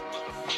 Motherfucker.